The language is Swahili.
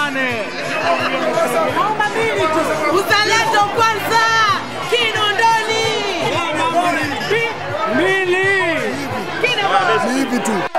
nane. Naomba mbili tu. Uzalendo kwanza. Kinondoni. Mbili. Kinondoni. Ni hivi tu.